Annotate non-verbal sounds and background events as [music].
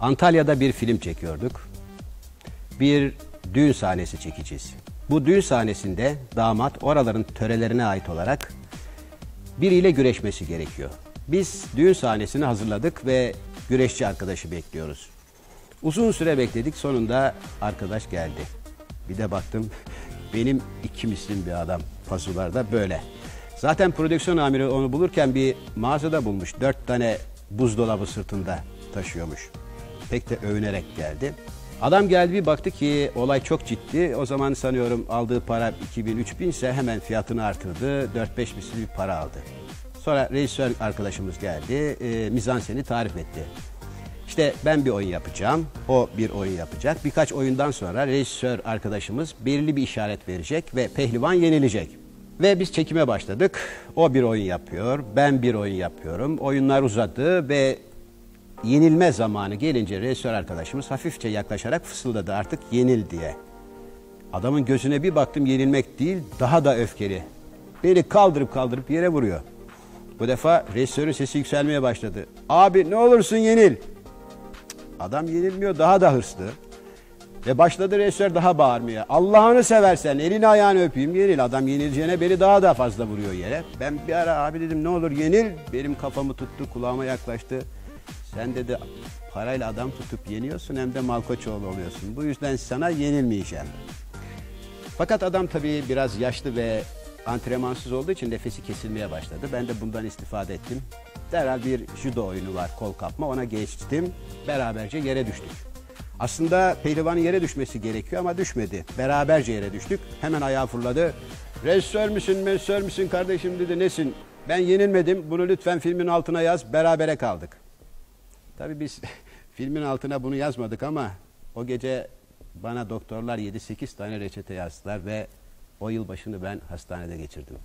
Antalya'da bir film çekiyorduk. Bir düğün sahnesi çekeceğiz. Bu düğün sahnesinde damat oraların törelerine ait olarak biriyle güreşmesi gerekiyor. Biz düğün sahnesini hazırladık ve güreşçi arkadaşı bekliyoruz. Uzun süre bekledik sonunda arkadaş geldi. Bir de baktım benim iki mislim bir adam pasularda böyle. Zaten prodüksiyon amiri onu bulurken bir mağazada bulmuş. Dört tane buzdolabı sırtında taşıyormuş. Pek de övünerek geldi. Adam geldi bir baktı ki olay çok ciddi. O zaman sanıyorum aldığı para 2000-3000 ise hemen fiyatını artırdı. 4-5 misli bir para aldı. Sonra rejisör arkadaşımız geldi. E, mizanseni tarif etti. İşte ben bir oyun yapacağım, o bir oyun yapacak. Birkaç oyundan sonra rejisör arkadaşımız belirli bir işaret verecek ve pehlivan yenilecek. Ve biz çekime başladık. O bir oyun yapıyor, ben bir oyun yapıyorum. Oyunlar uzadı ve yenilme zamanı gelince rejisör arkadaşımız hafifçe yaklaşarak fısıldadı artık yenil diye. Adamın gözüne bir baktım yenilmek değil daha da öfkeli. Beni kaldırıp kaldırıp yere vuruyor. Bu defa rejisörün sesi yükselmeye başladı. Abi ne olursun yenil. Adam yenilmiyor daha da hırslı. Ve başladı rejisör daha bağırmaya. Allah'ını seversen elini ayağını öpeyim yenil. Adam yenileceğine beni daha da fazla vuruyor yere. Ben bir ara abi dedim ne olur yenil. Benim kafamı tuttu kulağıma yaklaştı. Sen dedi parayla adam tutup yeniyorsun hem de Malkoçoğlu oluyorsun. Bu yüzden sana yenilmeyeceğim. Fakat adam tabii biraz yaşlı ve antrenmansız olduğu için nefesi kesilmeye başladı. Ben de bundan istifade ettim. Derhal bir judo oyunu var kol kapma ona geçtim. Beraberce yere düştük. Aslında pehlivanın yere düşmesi gerekiyor ama düşmedi. Beraberce yere düştük. Hemen ayağa fırladı. Rejisör müsün, mesör müsün kardeşim dedi. Nesin? Ben yenilmedim. Bunu lütfen filmin altına yaz. Berabere kaldık. Tabii biz [laughs] filmin altına bunu yazmadık ama o gece bana doktorlar 7-8 tane reçete yazdılar ve o yılbaşını ben hastanede geçirdim.